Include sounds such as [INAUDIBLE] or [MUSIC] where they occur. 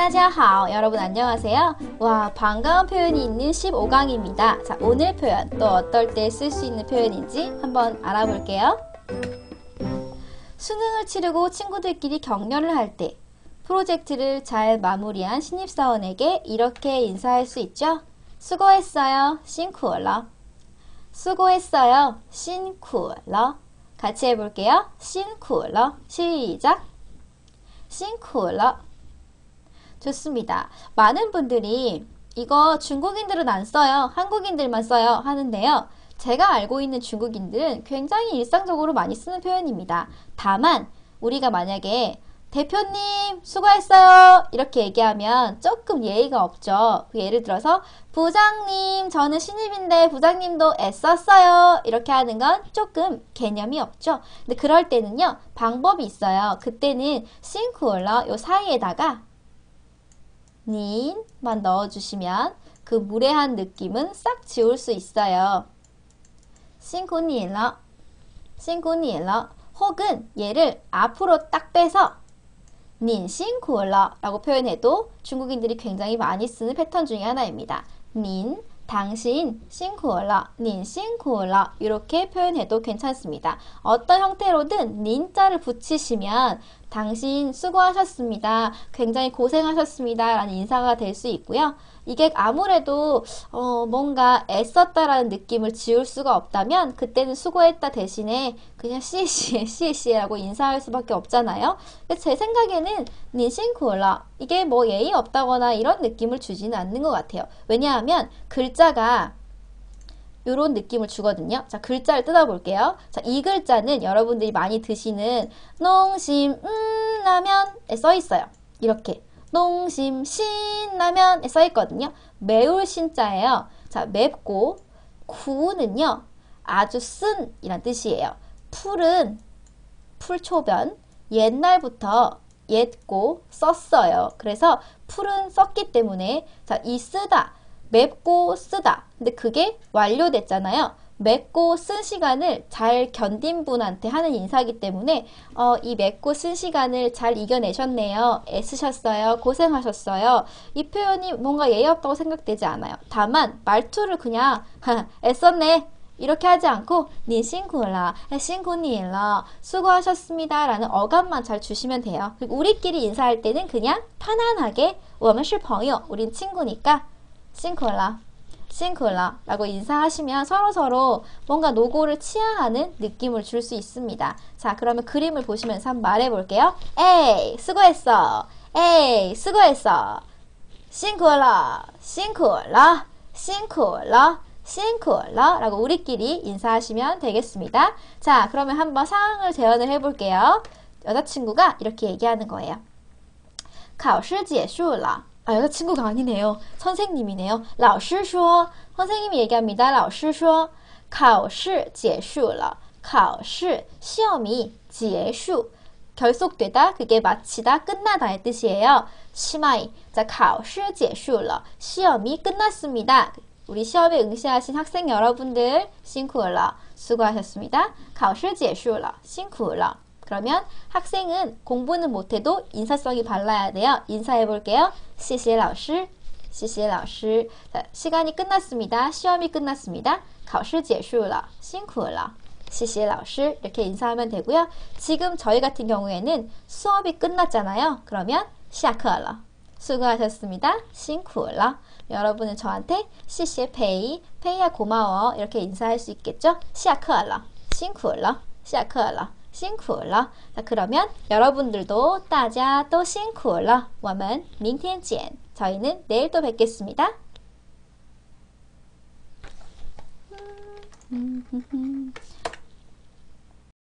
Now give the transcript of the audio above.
大家好 여러분 안녕하세요 와 반가운 표현이 있는 15강입니다 자 오늘 표현 또 어떨 때 쓸 수 있는 표현인지 한번 알아볼게요 수능을 치르고 친구들끼리 격려를 할 때 프로젝트를 잘 마무리한 신입사원에게 이렇게 인사할 수 있죠 수고했어요 싱쿠얼러 수고했어요 싱쿠얼러 같이 해볼게요 싱쿠얼러 시작 싱쿠얼러 좋습니다. 많은 분들이 이거 중국인들은 안 써요. 한국인들만 써요. 하는데요. 제가 알고 있는 중국인들은 굉장히 일상적으로 많이 쓰는 표현입니다. 다만 우리가 만약에 대표님 수고했어요 이렇게 얘기하면 조금 예의가 없죠. 그 예를 들어서 부장님 저는 신입인데 부장님도 애썼어요 이렇게 하는 건 조금 개념이 없죠. 근데 그럴 때는요 방법이 있어요. 그때는 싱크올러 요 사이에다가 닌만 넣어주시면 그 무례한 느낌은 싹 지울 수 있어요. 싱구니러 싱구니러 혹은 얘를 앞으로 딱 빼서 닌 싱구러 라고 표현해도 중국인들이 굉장히 많이 쓰는 패턴 중에 하나입니다. 닌 당신 싱쿠얼러 이렇게 표현해도 괜찮습니다. 어떤 형태로든 닌자를 붙이시면 당신 수고하셨습니다. 굉장히 고생하셨습니다. 라는 인사가 될 수 있고요. 이게 아무래도 어 뭔가 애썼다라는 느낌을 지울 수가 없다면 그때는 수고했다 대신에 그냥 씨씨에 씨씨라고 [LAUGHS] 인사할 수밖에 없잖아요. 제 생각에는 닌싱쿠얼라 이게 뭐 예의 없다거나 이런 느낌을 주지는 않는 것 같아요. 왜냐하면 글자가 이런 느낌을 주거든요. 자, 글자를 뜯어볼게요. 자, 이 글자는 여러분들이 많이 드시는 농심 음 라면에 써 있어요. 이렇게 농심 신라면에 써 있거든요. 매울 신자예요. 자, 맵고 구는요. 아주 쓴이란 뜻이에요. 풀은 풀초변 옛날부터 옛고 썼어요. 그래서 풀은 썼기 때문에 자, 이 쓰다 맵고 쓰다. 근데 그게 완료됐잖아요. 맵고 쓴 시간을 잘 견딘 분한테 하는 인사이기 때문에 어, 이 맵고 쓴 시간을 잘 이겨내셨네요. 애쓰셨어요. 고생하셨어요. 이 표현이 뭔가 예의 없다고 생각되지 않아요. 다만 말투를 그냥 [LAUGHS] 애썼네. 이렇게 하지 않고 니 싱구라, 싱구니라, 수고하셨습니다 라는 어감만 잘 주시면 돼요. 그리고 우리끼리 인사할 때는 그냥 편안하게 我们是朋友, 우린 친구니까 싱크라 싱크라 라고 인사하시면 서로서로 뭔가 노고를 치하하는 느낌을 줄 수 있습니다. 자 그러면 그림을 보시면서 한번 말해볼게요. 에이 수고했어. 에이 수고했어. 싱크라 싱크라 싱크라 싱크라 라고 우리끼리 인사하시면 되겠습니다. 자 그러면 한번 상황을 재현을 해볼게요. 여자친구가 이렇게 얘기하는 거예요. 考试结束了。 아, 여자친구가 아니네요. 선생님이네요. 老师说 선생님이 얘기합니다. 老师说考试结束了.考试 시험이 结束 결속되다 그게 마치다 끝나다의 뜻이에요. 시마이 자, 考试结束了. 시험이 끝났습니다. 우리 시험에 응시하신 학생 여러분들辛苦了. 수고하셨습니다. 考试结束了.辛苦了. 그러면 학생은 공부는 못해도 인사성이 발라야 돼요. 인사해 볼게요. 谢谢老师,谢谢老师. 자, 시간이 끝났습니다. 시험이 끝났습니다. 考试结束了,辛苦了.谢谢老师 이렇게 인사하면 되고요. 지금 저희 같은 경우에는 수업이 끝났잖아요. 그러면 下课了. 수고하셨습니다. 辛苦了. 여러분은 저한테 谢谢페이, 페이야 고마워 이렇게 인사할 수 있겠죠? 下课了,辛苦了,下课了. 辛苦了. 자, 그러면 여러분들도 大家都辛苦了.我们明天见. 저희는 내일 또 뵙겠습니다.